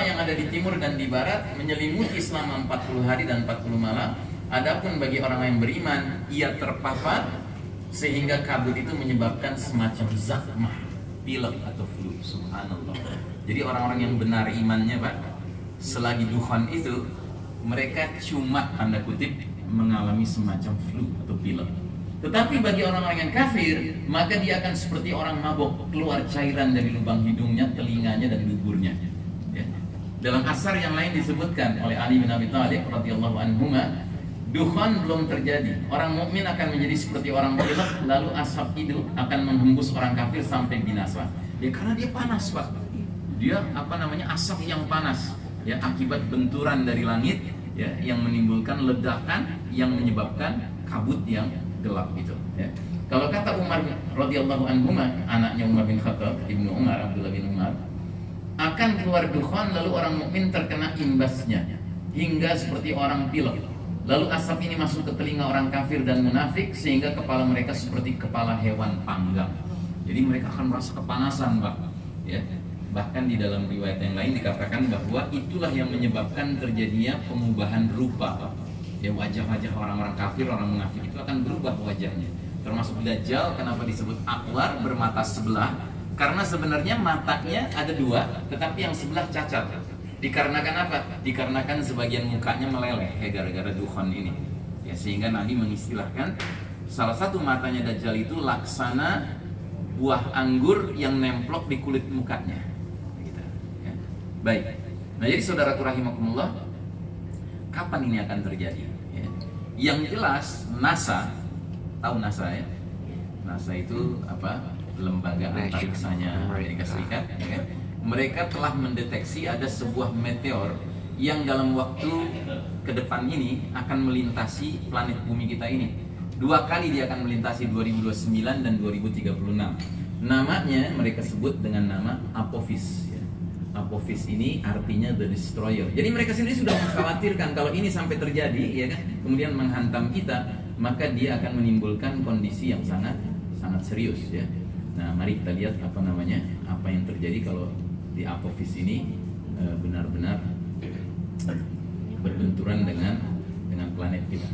yang ada di timur dan di barat menyelimuti selama 40 hari dan 40 malam. Adapun bagi orang yang beriman, ia terpapar sehingga kabut itu menyebabkan semacam zakmah, pilek atau flu. Subhanallah. Jadi orang-orang yang benar imannya, Pak, selagi duhan itu mereka cuma tanda kutip mengalami semacam flu atau pilek. Tetapi bagi orang-orang yang kafir, maka dia akan seperti orang mabok keluar cairan dari lubang hidungnya, telinganya dan duburnya. Dalam asar yang lain disebutkan oleh Ali bin Abi Thalib radhiyallahu anhu, duhan belum terjadi. Orang mukmin akan menjadi seperti orang pilek, lalu asap itu akan menghembus orang kafir sampai binasa. Ya karena dia panas, Pak. Dia apa namanya? asap yang panas. Ya akibat benturan dari langit ya yang menimbulkan ledakan yang menyebabkan kabut yang gelap itu ya. Kalau kata Umar radhiyallahu anhu anaknya Umar bin Khattab, Ibnu Umar Abdullah bin Umar akan keluar dukhan lalu orang mukmin terkena imbasnya hingga seperti orang pilek. Lalu asap ini masuk ke telinga orang kafir dan munafik sehingga kepala mereka seperti kepala hewan panggang. Jadi mereka akan merasa kepanasan, Pak. Ya. Bahkan di dalam riwayat yang lain dikatakan bahwa itulah yang menyebabkan terjadinya pengubahan rupa, Pak ya wajah-wajah orang-orang kafir, orang munafik itu akan berubah wajahnya. Termasuk Dajjal, kenapa disebut akwar bermata sebelah? Karena sebenarnya matanya ada dua, tetapi yang sebelah cacat. Dikarenakan apa? Dikarenakan sebagian mukanya meleleh ya gara-gara dukhon ini. Ya sehingga Nabi mengistilahkan salah satu matanya Dajjal itu laksana buah anggur yang nemplok di kulit mukanya. Gitu, ya. Baik. Nah jadi saudaraku rahimakumullah, kapan ini akan terjadi? Ya. Yang jelas NASA, tahu NASA ya? NASA itu apa? Lembaga antariksanya Amerika Serikat. Ya. Mereka telah mendeteksi ada sebuah meteor yang dalam waktu ke depan ini akan melintasi planet bumi kita ini. Dua kali dia akan melintasi 2029 dan 2036. Namanya mereka sebut dengan nama Apophis. Ya. Apophis ini artinya the destroyer. Jadi mereka sendiri sudah mengkhawatirkan kalau ini sampai terjadi, ya kan, kemudian menghantam kita, maka dia akan menimbulkan kondisi yang sangat sangat serius, ya. Nah, mari kita lihat apa namanya, apa yang terjadi kalau di Apophis ini benar-benar berbenturan dengan dengan planet kita.